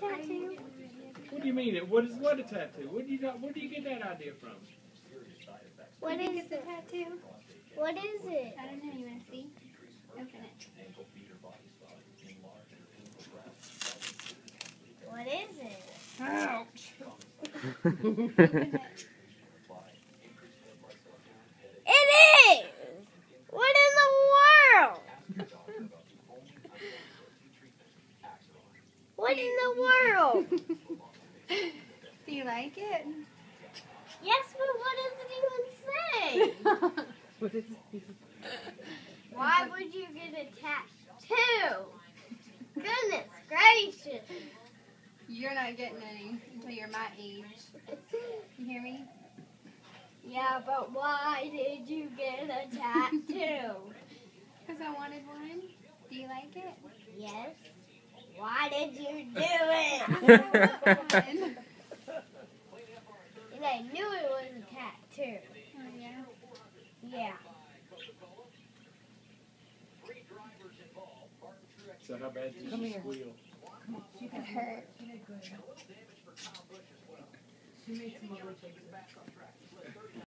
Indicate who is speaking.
Speaker 1: tattoo.
Speaker 2: What do you mean? It? What is what a tattoo? What do you got? Where do you get that idea from?
Speaker 1: What is
Speaker 3: Did you
Speaker 1: is
Speaker 3: get the tattoo?
Speaker 1: What is it?
Speaker 3: I don't know. You want to see? Open it.
Speaker 1: What is it?
Speaker 3: Ouch.
Speaker 1: It is! What in the world? What in the world?
Speaker 3: Do you like it?
Speaker 1: Yes, but what does it even say? Why would you get a tattoo? Goodness gracious.
Speaker 3: You're not getting any until you're my age. You hear me?
Speaker 1: Yeah, but why did you get a tattoo?
Speaker 3: Because I wanted one. Do you like it?
Speaker 1: yes. Why did you do it? And I knew it was a tattoo.
Speaker 3: Oh, yeah.
Speaker 1: Yeah.
Speaker 2: So how bad did
Speaker 4: Come
Speaker 2: you
Speaker 4: here.
Speaker 2: squeal?
Speaker 3: It hurt.
Speaker 4: She made some